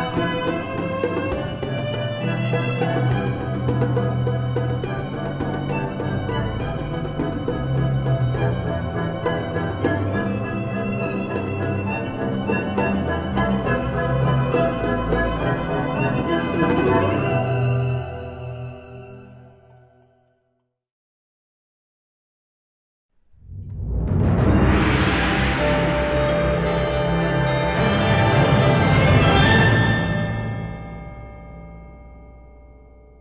Música